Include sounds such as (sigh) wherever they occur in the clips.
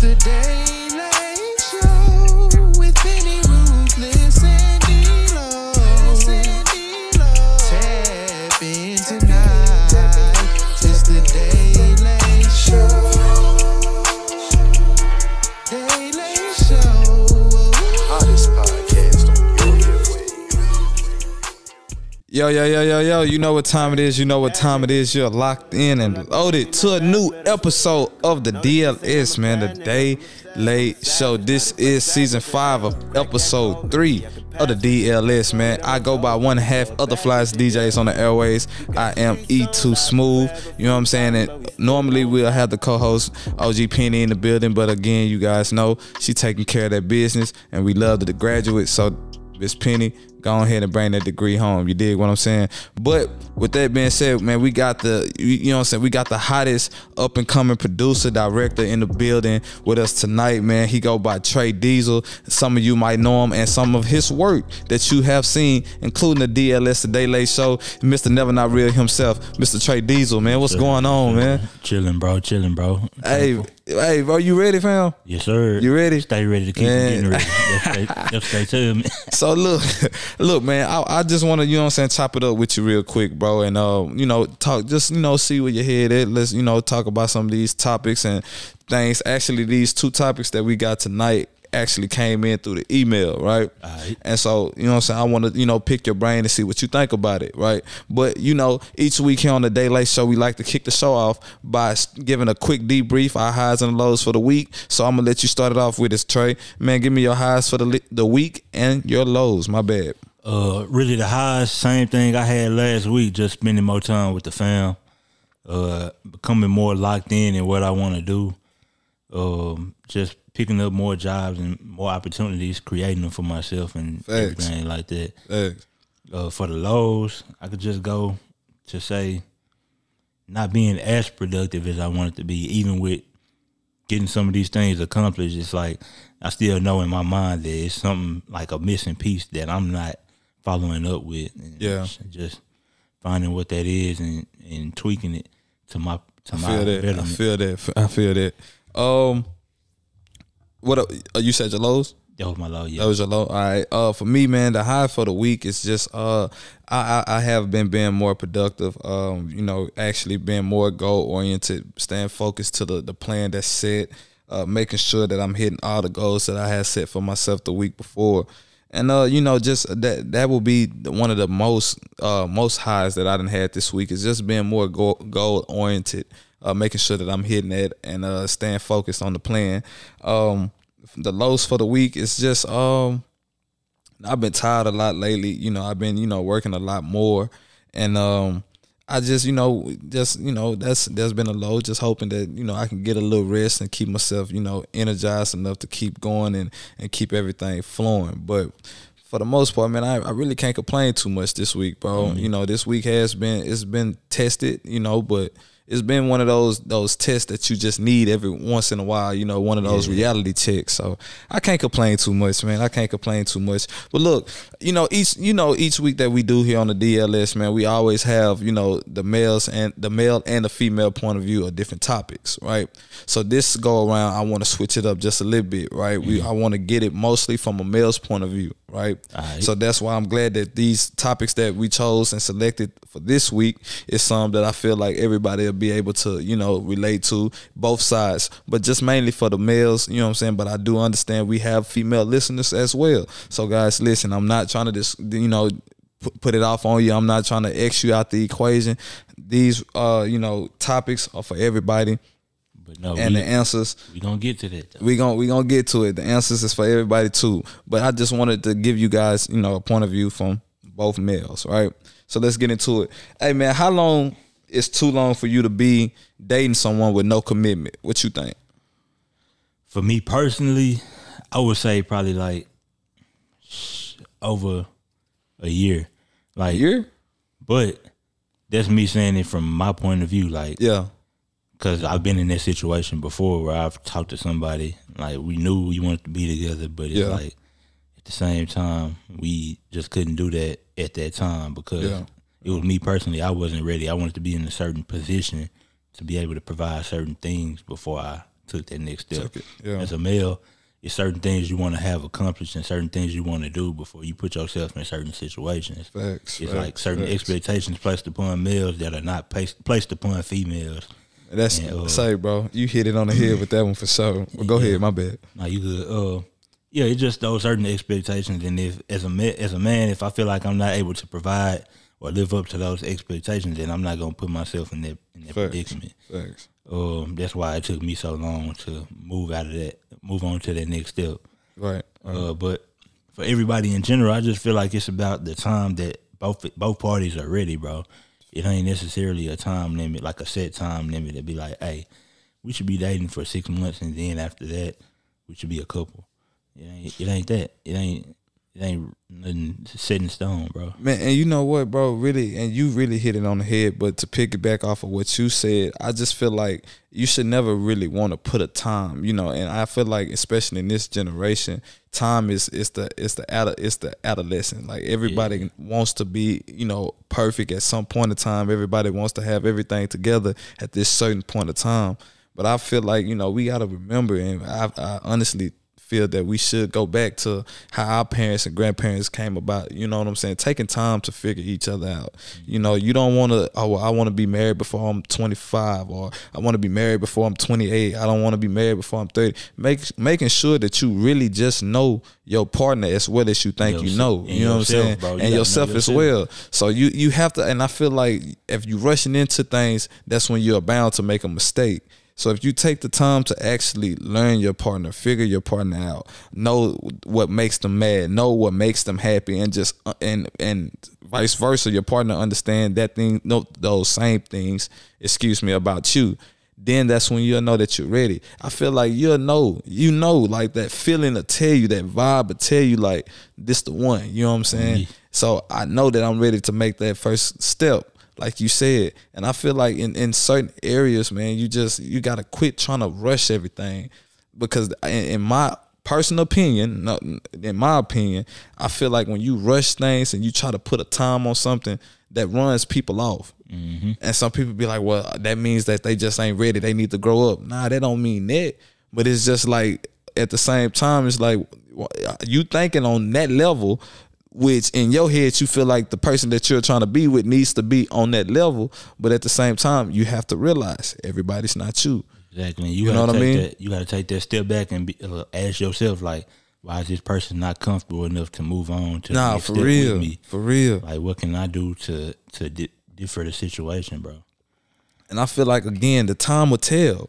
It's Yo, yo, yo, yo, yo, you know what time it is. You know what time it is. You're locked in and loaded to a new episode of the DLS, man. The Dae Late Show. This is season five of episode three of the DLS, man. I go by one half other flies DJs on the airways. I am E2 Smooth. You know what I'm saying? And normally we'll have the co-host OG Penny in the building, but again, you guys know she taking care of that business, and we love the graduate. So Miss Penny, go ahead and bring that degree home. You dig what I'm saying? But with that being said, man, we got the you know what I'm saying, we got the hottest up and coming producer, director in the building with us tonight, man. He go by Trey Diesel. Some of you might know him and some of his work that you have seen, including the DLS Today Late Show, Mr. Neva Not Reel himself, Mr. Trey Diesel, man. What's going on, man? Chilling, bro. Chilling, bro. Hey, hey, bro, you ready, fam? Yes, sir. You ready? Stay ready to keep getting ready. (laughs) Just stay, tuned. So look, (laughs) look, man. I, I just want to, you know, what I'm saying, chop it up with you real quick, bro, and uh, you know, talk, just you know, see where your head at. Let's, you know, talk about some of these topics and things. Actually, these two topics that we got tonight actually came in through the email, right? Alright. And so, you know what I'm saying? I want to, you know, pick your brain and see what you think about it, right? But, you know, each week here on the Dae Late Show, we like to kick the show off by giving a quick debrief, our highs and lows for the week. So I'm going to let you start it off with this, Trey. Man, give me your highs for the, the week and your lows. My bad. Uh, really, the highs, same thing I had last week. Just spending more time with the fam. Uh, becoming more locked in in what I want to do. Um, just picking up more jobs and more opportunities, creating them for myself and Facts. everything like that. Hey, uh, for the lows, I could just go to say not being as productive as I wanted to be, even with getting some of these things accomplished. It's like I still know in my mind that it's something like a missing piece that I'm not following up with. And Yeah. just- just finding what that is and, and tweaking it to my to I my feel that. I feel that. I feel that. Um, what, uh, you said your lows? that was my low. Yeah, That was your low. All right. Uh, for me, man, the high for the week is just uh, I I, I have been being more productive. Um, you know, actually being more goal oriented, staying focused to the the plan that's set. Uh, making sure that I'm hitting all the goals that I had set for myself the week before. And uh, you know, just that that will be one of the most uh most highs that I done had this week is just being more goal goal oriented, uh, making sure that I'm hitting it and uh staying focused on the plan. Um, the lows for the week is just um I've been tired a lot lately. You know, I've been, you know, working a lot more. And um I just, you know, just, you know, that's there's been a low, just hoping that, you know, I can get a little rest and keep myself, you know, energized enough to keep going and, and keep everything flowing. But for the most part, man, I, I really can't complain too much this week, bro. You know, this week has been it's been tested, you know, but it's been one of those those tests that you just need every once in a while, you know, one of those reality checks. So I can't complain too much, man. I can't complain too much. But look, you know, each you know, each week that we do here on the DLS, man, we always have, you know, the males and the male and the female point of view of different topics, right? So this go around, I want to switch it up just a little bit, right? We mm-hmm. I want to get it mostly from a male's point of view, right? Alright. So that's why I'm glad that these topics that we chose and selected for this week is some that I feel like everybody will be able to, you know, relate to both sides. But just mainly for the males, you know what I'm saying? But I do understand we have female listeners as well. So guys, listen, I'm not trying to just, you know, put, it off on you. I'm not trying to X you out the equation. These uh, you know, topics are for everybody but no, and we, the answers we gonna get to that. Though. we gon' we gonna get to it. The answers is for everybody too. But I just wanted to give you guys, you know, a point of view from both males, right? So let's get into it. Hey man, how long is too long for you to be dating someone with no commitment? What you think? For me personally, I would say probably like over a year. Like year? But that's me saying it from my point of view, like, Yeah. because I've been in that situation before where I've talked to somebody, like, we knew we wanted to be together, but it's Yeah. like, at the same time, we just couldn't do that at that time because Yeah. It was me personally. I wasn't ready. I wanted to be in a certain position to be able to provide certain things before I took that next step. Yeah. As a male, it's certain things you want to have accomplished and certain things you want to do before you put yourself in certain situations. Facts, It's facts, like certain facts. expectations placed upon males that are not placed, placed upon females. That's Yeah, uh, say, bro. You hit it on the head with that one for sure. Well, go ahead, my bad. Now you could, uh, yeah, it's just those certain expectations, and if as a as a man, if I feel like I'm not able to provide or live up to those expectations, then I'm not gonna put myself in that in that Facts. predicament. Facts. Um, that's why it took me so long to move out of that, move on to that next step. Right. Uh, but for everybody in general, I just feel like it's about the time that both both parties are ready, bro. It ain't necessarily a time limit, like a set time limit to be like, hey, we should be dating for six months, and then after that, we should be a couple. It ain't, it ain't that. It ain't. It ain't nothing set in stone, bro. Man, and you know what, bro? Really, and you really hit it on the head. But to pick it back off of what you said, I just feel like you should never really want to put a time, you know. And I feel like, especially in this generation, time is is the it's the ado- it's the adolescent. Like everybody wants to be, you know, perfect at some point in time. Everybody wants to have everything together at this certain point of time. But I feel like you know we got to remember, and I, I honestly feel that we should go back to how our parents and grandparents came about. You know what I'm saying? Taking time to figure each other out. You know, you don't want to. Oh, I want to be married before I'm 25, or I want to be married before I'm 28. I don't want to be married before I'm 30. Make making sure that you really just know your partner as well as you think you know. You know what I'm yourself, saying? bro. You and gotta yourself as well. So you you have to, and I feel like if you're rushing into things, that's when you're bound to make a mistake. So if you take the time to actually learn your partner, figure your partner out, know what makes them mad, know what makes them happy, and just uh, and and vice versa, your partner understand that thing, know those same things. Excuse me about you. Then that's when you'll know that you're ready. I feel like you'll know, you know, like that feeling to tell you, that vibe to tell you, like this the one. You know what I'm saying? So I know that I'm ready to make that first step like you said. And I feel like in, in certain areas, man, you just you gotta quit trying to rush everything because in, in my personal opinion, no, in my opinion, I feel like when you rush things and you try to put a time on something that runs people off. Mm-hmm. And some people be like, well, that means that they just ain't ready. They need to grow up. Nah, that don't mean that. But it's just like at the same time, it's like you thinking on that level, which in your head you feel like the person that you're trying to be with needs to be on that level. But at the same time, you have to realize everybody's not you. Exactly. You, You know what I mean? That, you got to take that step back and be, uh, ask yourself, like, why is this person not comfortable enough to move on to the Nah, for real, for real. Like, what can I do to to di- differ the situation, bro? And I feel like again, the time will tell.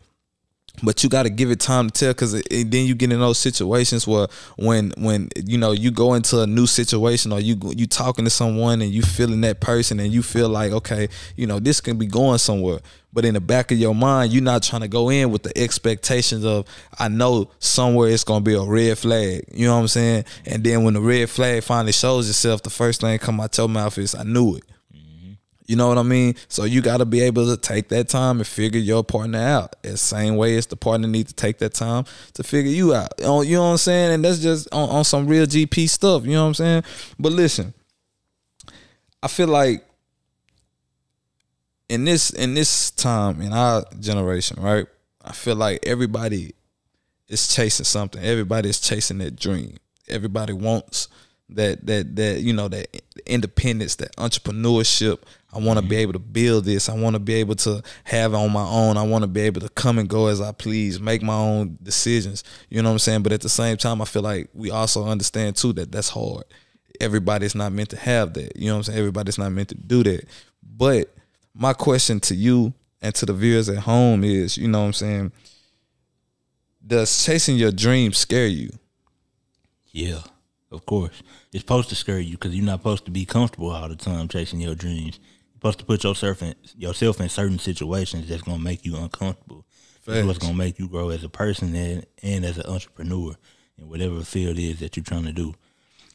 But you got to give it time to tell, because then you get in those situations where when when you know you go into a new situation or you you talking to someone and you feeling that person and you feel like okay, you know this can be going somewhere. But in the back of your mind, you're not trying to go in with the expectations of I know somewhere it's gonna be a red flag. You know what I'm saying? And then when the red flag finally shows itself, the first thing come out your mouth is I knew it. You know what I mean? So you got to be able to take that time and figure your partner out. The same way as the partner need to take that time to figure you out. You know, you know what I'm saying? And that's just on, on some real GP stuff. You know what I'm saying? But listen, I feel like in this in this time in our generation, right? I feel like everybody is chasing something. Everybody is chasing that dream. Everybody wants that that that you know that independence, that entrepreneurship. I want to be mm-hmm. able to build this. I want to be able to have on my own. I want to be able to come and go as I please, make my own decisions. You know what I'm saying? But at the same time, I feel like we also understand too that that's hard. Everybody's not meant to have that. You know what I'm saying? Everybody's not meant to do that. But my question to you and to the viewers at home is, you know what I'm saying? Does chasing your dreams scare you? Yeah, of course. It's supposed to scare you because you're not supposed to be comfortable all the time chasing your dreams. You're supposed to put yourself in yourself in certain situations that's gonna make you uncomfortable. That's what's gonna make you grow as a person and, and as an entrepreneur in whatever field it is that you're trying to do.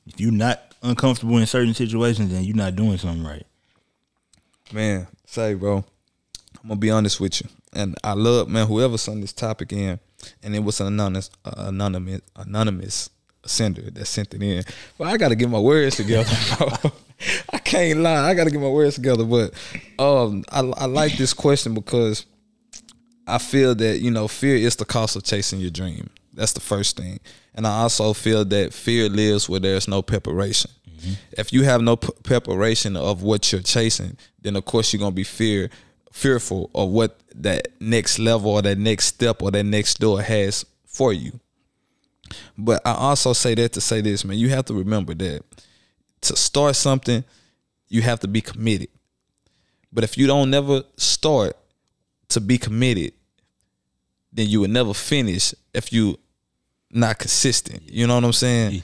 If you're not uncomfortable in certain situations, then you're not doing something right. Man, say, bro, I'm gonna be honest with you, and I love man whoever sent this topic in, and it was an anonymous, uh, anonymous, anonymous sender that sent it in. But I gotta get my words together. (laughs) I can't lie, I gotta get my words together. But um, I I like this question because I feel that you know fear is the cost of chasing your dream. That's the first thing, and I also feel that fear lives where there's no preparation. If you have no p- preparation of what you're chasing, then of course you're gonna be fear fearful of what that next level or that next step or that next door has for you. But I also say that to say this, man. You have to remember that to start something, you have to be committed. But if you don't never start to be committed, then you will never finish if you not consistent. You know what I'm saying?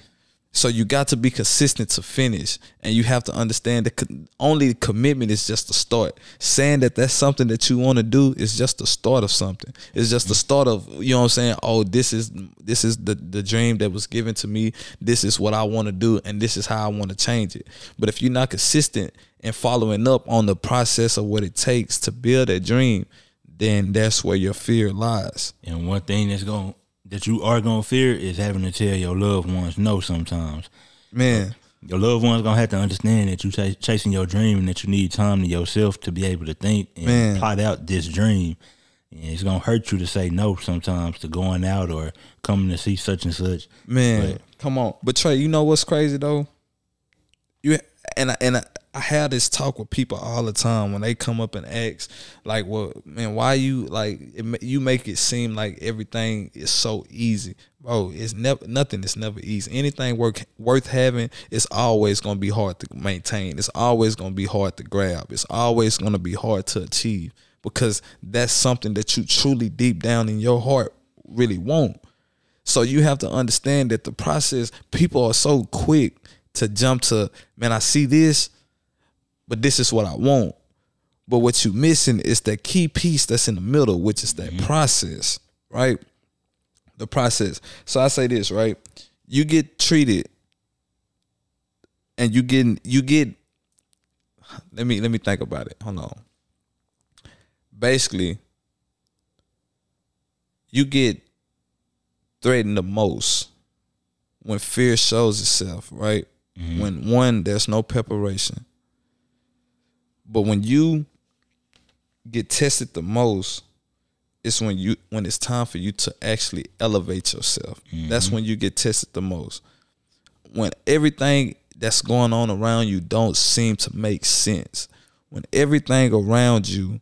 So you got to be consistent to finish, and you have to understand that only commitment is just the start. Saying that that's something that you want to do is just the start of something. It's just the start of you know what I'm saying. Oh, this is this is the the dream that was given to me. This is what I want to do, and this is how I want to change it. But if you're not consistent and following up on the process of what it takes to build that dream, then that's where your fear lies. And one thing that's going that you are gonna fear is having to tell your loved ones no sometimes. Man, Your loved ones gonna have to understand that you ch- chasing your dream and that you need time to yourself to be able to think and Man. plot out this dream. And it's gonna hurt you to say no sometimes to going out or coming to see such and such. Man, But- come on. But Trey, you know what's crazy though? You and I, and I, I have this talk with people all the time when they come up and ask, like, "Well, man, why you like it, you make it seem like everything is so easy, bro? It's never nothing is never easy. Anything work worth having is always gonna be hard to maintain. It's always gonna be hard to grab. It's always gonna be hard to achieve because that's something that you truly deep down in your heart really want. So you have to understand that the process, people are so quick to jump to, man, I see this, but this is what I want. But what you missing is that key piece that's in the middle, which is that mm-hmm. process, right? The process. So I say this, right? You get treated and you get you get let me let me think about it. Hold on. Basically, you get threatened the most when fear shows itself, right? Mm-hmm. When one, there's no preparation. But when you get tested the most, it's when you when it's time for you to actually elevate yourself. That's mm-hmm. when you get tested the most. When everything that's going on around you don't seem to make sense. When everything around you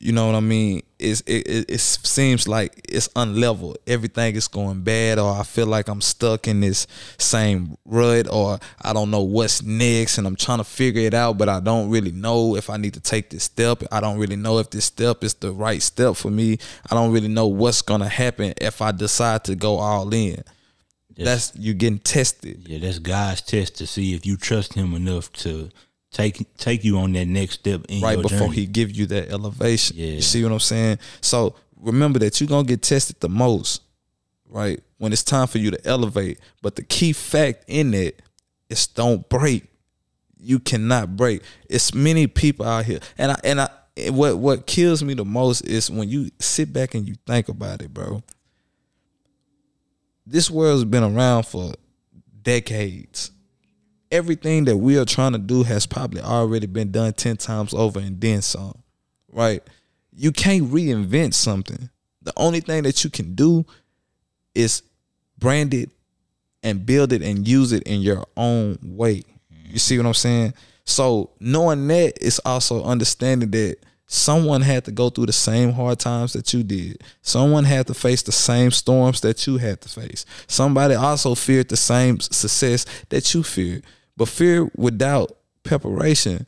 you know what I mean? It's, it, it it seems like it's unlevel. Everything is going bad, or I feel like I'm stuck in this same rut, or I don't know what's next, and I'm trying to figure it out, but I don't really know if I need to take this step. I don't really know if this step is the right step for me. I don't really know what's gonna happen if I decide to go all in. That's you getting tested. Yeah, that's God's test to see if you trust Him enough to take take you on that next step in right before journey. he give you that elevation. Yeah. You see what I'm saying? So remember that you're gonna get tested the most, right? When it's time for you to elevate. But the key fact in it is don't break. You cannot break. It's many people out here. And I and I and what what kills me the most is when you sit back and you think about it, bro. This world's been around for decades everything that we are trying to do has probably already been done 10 times over and then some, right? You can't reinvent something. The only thing that you can do is brand it and build it and use it in your own way. You see what I'm saying? So knowing that is also understanding that someone had to go through the same hard times that you did. Someone had to face the same storms that you had to face. Somebody also feared the same success that you feared. But fear without preparation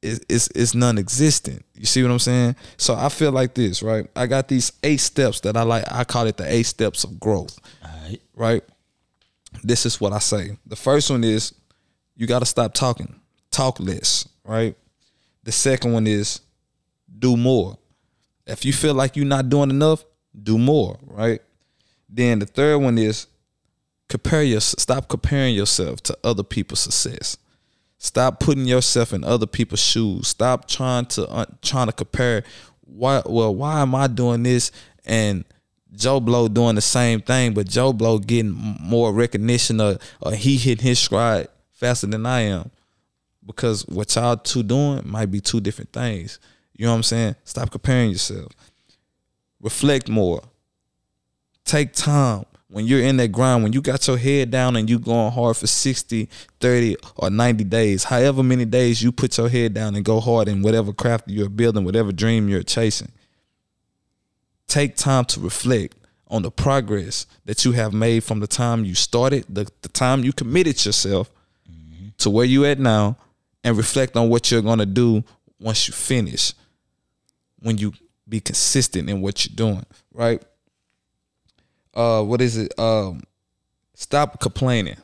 is is is non-existent. You see what I'm saying? So I feel like this, right? I got these eight steps that I like. I call it the eight steps of growth Alright. right? This is what I say. The first one is you got to stop talking, talk less, right? The second one is do more. If you feel like you're not doing enough, do more, right? Then the third one is compare your stop comparing yourself to other people's success. Stop putting yourself in other people's shoes. Stop trying to uh, trying to compare. Why? Well, why am I doing this and Joe Blow doing the same thing, but Joe Blow getting more recognition or, or he hitting his stride faster than I am? Because what y'all two doing might be two different things. You know what I'm saying? Stop comparing yourself. Reflect more. Take time when you're in that grind, when you got your head down and you going hard for 60, 30, or 90 days, however many days you put your head down and go hard in whatever craft you're building, whatever dream you're chasing. Take time to reflect on the progress that you have made from the time you started, the, the time you committed yourself to where you at now, and reflect on what you're gonna do once you finish. When you be consistent in what you're doing, right? Uh what is it? Um stop complaining.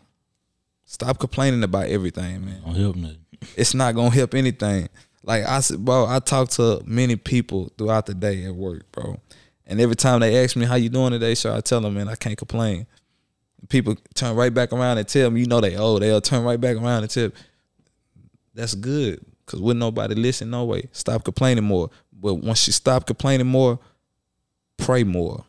Stop complaining about everything man. Don't help nothing. it's not gonna help anything. Like i said bro i talk to many people throughout the day at work bro. And every time they ask me how you doing today? So i tell them man i can't complain. People turn right back around and tell me you know they owe they'll turn right back around and tell that's good because wouldn't nobody listen no way. Stop complaining more. But once you stop complaining more pray more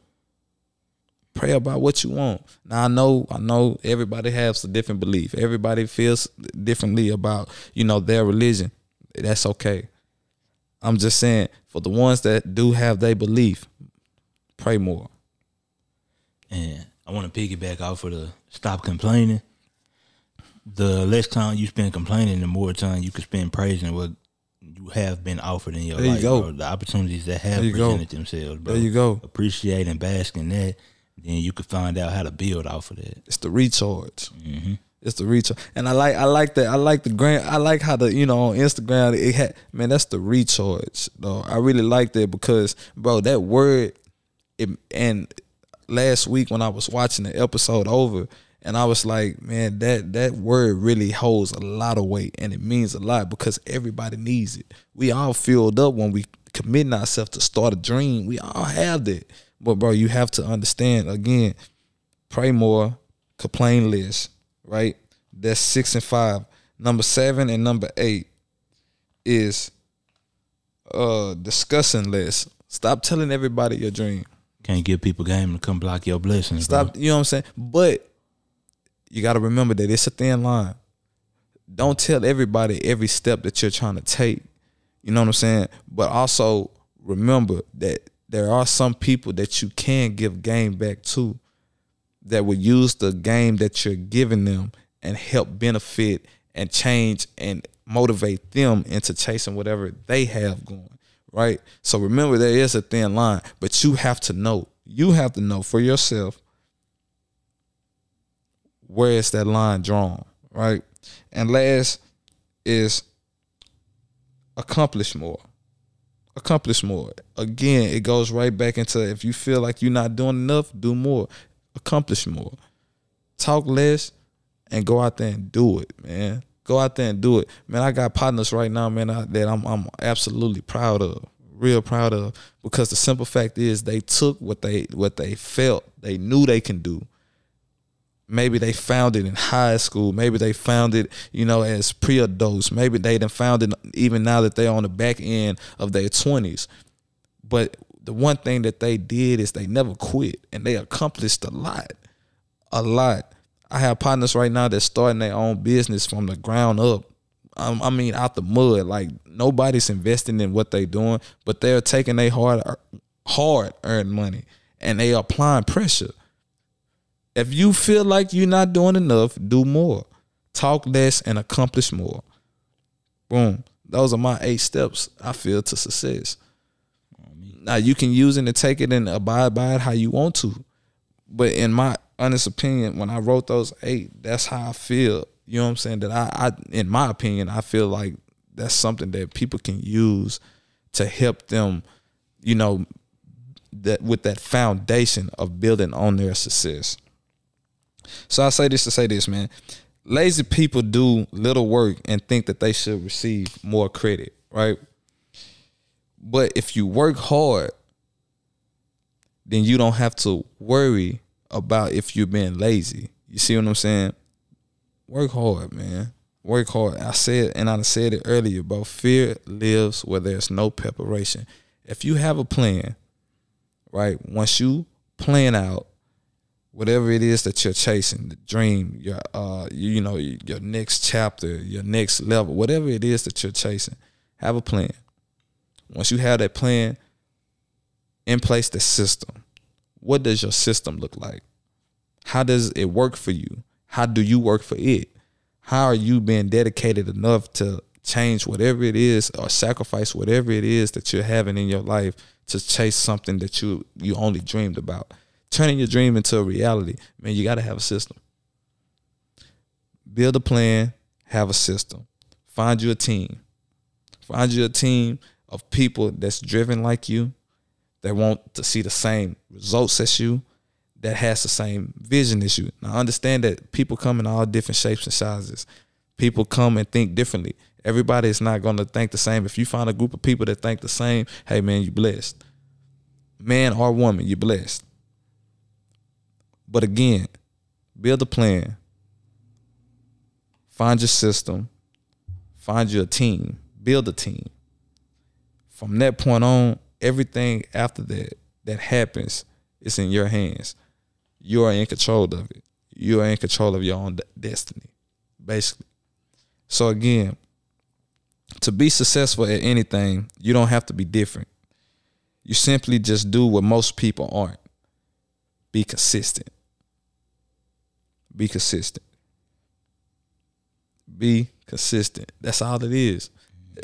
pray about what you want. Now I know, I know everybody has a different belief. Everybody feels differently about, you know, their religion. That's okay. I'm just saying, for the ones that do have their belief, pray more. And I want to piggyback off of the stop complaining. The less time you spend complaining, the more time you can spend praising what you have been offered in your There you life. go. bro. The opportunities that have you go. presented themselves, bro. There you go. Appreciate and bask in that. Then you can find out how to build off of that. It's the recharge. Mm-hmm. It's the recharge, and I like I like that I like the grand I like how the you know on Instagram it had man that's the recharge though I really like that because bro that word it, and last week when I was watching the episode over and I was like man that that word really holds a lot of weight and it means a lot because everybody needs it. We all filled up when we committing ourselves to start a dream. We all have that but bro you have to understand again pray more, complain less, right? That's six and five. Number seven and number eight is uh discussing less. Stop telling everybody your dream. Can't give people game to come block your blessings. Stop, Bro. you know what I'm saying? But you gotta remember that it's a thin line. Don't tell everybody every step that you're trying to take. You know what I'm saying? But also remember that there are some people that you can give game back to that will use the game that you're giving them and help benefit and change and motivate them into chasing whatever they have going. Right? So remember there is a thin line, but you have to know. You have to know for yourself where is that line drawn, right? And last is accomplish more. Accomplish more. Again, it goes right back into if you feel like you're not doing enough, do more. Accomplish more. Talk less and go out there and do it, man. Go out there and do it, man. I got partners right now, man, I- that I'm I'm absolutely proud of, real proud of, because the simple fact is they took what they what they felt they knew they can do, maybe they found it in high school. Maybe they found it, you know, as pre-adults. Maybe they done found it even now that they're on the back end of their twenties. But the one thing that they did is they never quit, and they accomplished a lot, a lot. I have partners right now that's starting their own business from the ground up. Um, I mean, out the mud. Like nobody's investing in what they're doing, but they're taking their hard, hard earned money and they applying pressure. If you feel like you're not doing enough, do more. Talk less and accomplish more. Boom. Those are my eight steps I feel to success. Now you can use it and take it and abide by it how you want to. But in my honest opinion, when I wrote those eight, that's how I feel. You know what I'm saying? That I, I in my opinion, I feel like that's something that people can use to help them, you know, that with that foundation of building on their success. So I say this to say this, man. Lazy people do little work and think that they should receive more credit, right? But if you work hard, then you don't have to worry about if you're being lazy. You see what I'm saying? Work hard, man. Work hard. I said, and I said it earlier, bro. Fear lives where there's no preparation. If you have a plan, right? Once you plan out whatever it is that you're chasing, the dream, your uh, you, you know, your next chapter, your next level, whatever it is that you're chasing, have a plan. Once you have that plan in place, the system. What does your system look like? How does it work for you? How do you work for it? How are you being dedicated enough to change whatever it is or sacrifice whatever it is that you're having in your life to chase something that you you only dreamed about? Turning your dream into a reality, man, you got to have a system. Build a plan, have a system. Find you a team. Find you a team of people that's driven like you, that want to see the same results as you, that has the same vision as you. Now understand that people come in all different shapes and sizes. People come and think differently. Everybody is not going to think the same. If you find a group of people that think the same, hey man, you're blessed. Man or woman, you're blessed. But again, build a plan. Find your system. Find you a team. Build a team. From that point on, everything after that that happens is in your hands. You are in control of it. You are in control of your own de- destiny, basically. So again, to be successful at anything, you don't have to be different. You simply just do what most people aren't. Be consistent. Be consistent. Be consistent. That's all it is.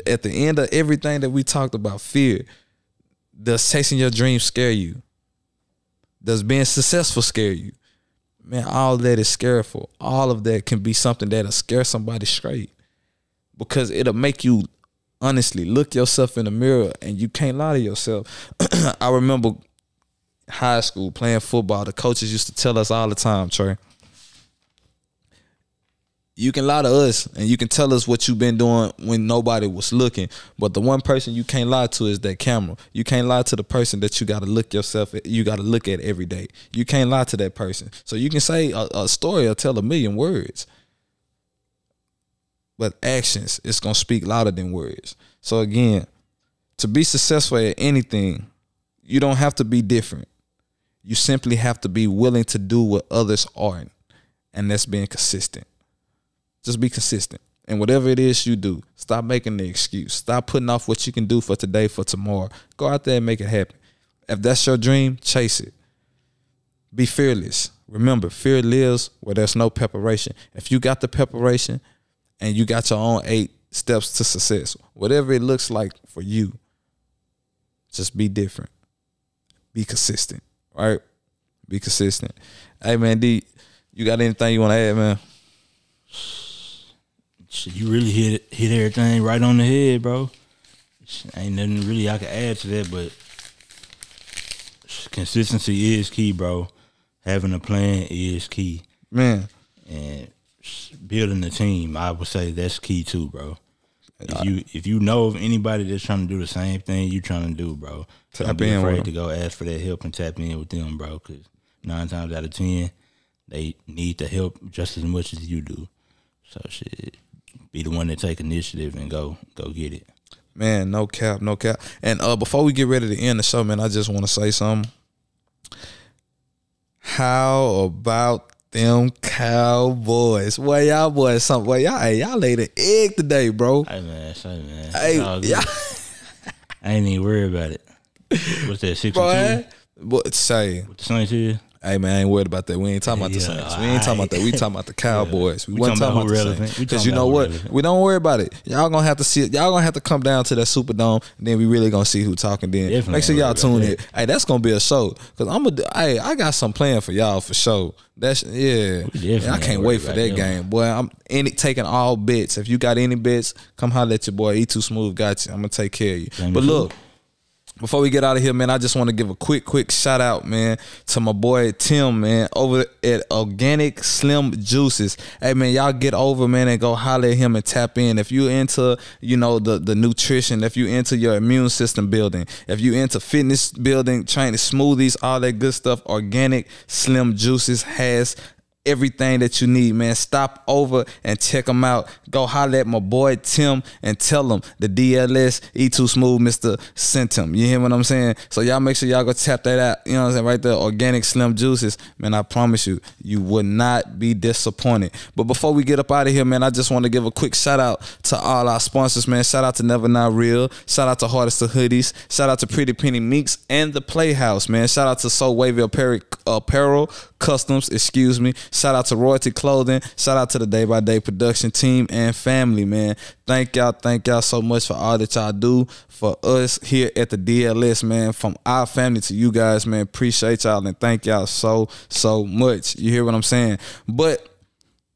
At the end of everything that we talked about, fear, does chasing your dreams scare you? Does being successful scare you? Man, all that is scareful. All of that can be something that'll scare somebody straight. Because it'll make you honestly look yourself in the mirror and you can't lie to yourself. (clears throat) I remember high school playing football. The coaches used to tell us all the time, Trey. You can lie to us and you can tell us what you've been doing when nobody was looking. But the one person you can't lie to is that camera. You can't lie to the person that you gotta look yourself at, you gotta look at every day. You can't lie to that person. So you can say a, a story or tell a million words. But actions, it's gonna speak louder than words. So again, to be successful at anything, you don't have to be different. You simply have to be willing to do what others aren't. And that's being consistent. Just be consistent. And whatever it is you do, stop making the excuse. Stop putting off what you can do for today, for tomorrow. Go out there and make it happen. If that's your dream, chase it. Be fearless. Remember, fear lives where there's no preparation. If you got the preparation and you got your own eight steps to success, whatever it looks like for you, just be different. Be consistent. Right? Be consistent. Hey man, D, you got anything you want to add, man? Shit, you really hit hit everything right on the head, bro. Shit, Ain't nothing really I can add to that, but consistency is key, bro. Having a plan is key, Man, and building a team, I would say that's key too, bro. If you if you know of anybody that's trying to do the same thing you trying to do, bro, Tap don't be in afraid to go ask for that help and tap in with them, bro. Because nine times out of ten, they need the help just as much as you do. So shit, be the one to take initiative and go go get it. Man, no cap, no cap. And uh before we get ready to end the show, man, I just want to say something. How about them cowboys? Well, y'all boys, something. Well, y'all, hey, y'all laid an egg today, bro. Hey man, say man, Hey, It's all I ain't even worried about it. What's that (laughs) six boy. and two? But say, What the Saints is? Hey man, I ain't worried about that. We ain't talking about the Yeah, Saints. We ain't talking about that. We talking about the Cowboys. We, We wasn't talking about about the. Saints. Because you know what? relevant. We don't worry about it. Y'all gonna have to see it. Y'all gonna have to come down to that Superdome, and then we really gonna see who talking. Then Definitely make sure y'all tune in. Hey, that's gonna be a show. Cause I'm a. Hey, I got some plan for y'all for sure. That's yeah. Yeah, I can't wait for that them. game, boy. I'm any taking all bets. If you got any bets, come holler at your boy. E too smooth got you. I'm gonna take care of you. But you. look. Before we get out of here, man, I just want to give a quick, quick shout out, man, to my boy Tim, man, over at Organic Slim Juices. Hey, man, y'all get over, man, and go holler at him and tap in. If you into, you know, the the nutrition, if you into your immune system building, if you into fitness building, training, smoothies, all that good stuff, Organic Slim Juices has everything that you need, man. Stop over and check them out. Go holler at my boy Tim and tell him the DLS E2 Smooth Mr. sent him. You hear what I'm saying? So y'all make sure y'all go tap that out. You know what I'm saying? Right there, organic slim juices. Man, I promise you, you would not be disappointed. But before we get up out of here, man, I just want to give a quick shout out to all our sponsors, man. Shout out to Neva Not Reel. Shout out to Hardest of Hoodies. Shout out to Pretty Penny Meeks and the Playhouse, man. Shout out to So Wavy Apparel, Apparel Customs, excuse me. Shout out to Royalty Clothing. Shout out to the Day by Day production team and family, man. Thank y'all, thank y'all so much for all that y'all do for us here at the DLS, man. From our family to you guys, man. Appreciate y'all and thank y'all so, so much. You hear what I'm saying? But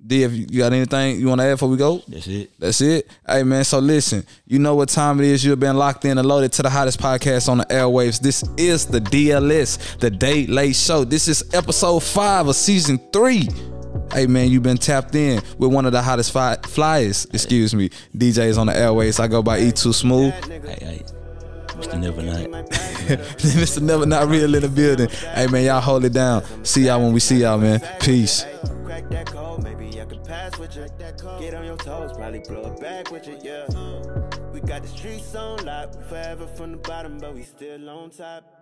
D, if you got anything you want to add before we go? That's it. That's it. Hey man, so listen, you know what time it is. You've been locked in and loaded to the hottest podcast on the airwaves. This is the DLS, the Dae Late Show. This is episode five of season three. Hey man, you've been tapped in with one of the hottest flyers, excuse me, DJs on the airways. I go by E2 Smooth. Hey, hey. Mr. Never Not. (laughs) Mr. Neva Not Reel in the building. Hey man, y'all hold it down. See y'all when we see y'all, man. Peace. Pass with you. Get on your toes, probably blow it back with you, yeah. Uh. We got the streets on lock, we forever from the bottom, but we still on top.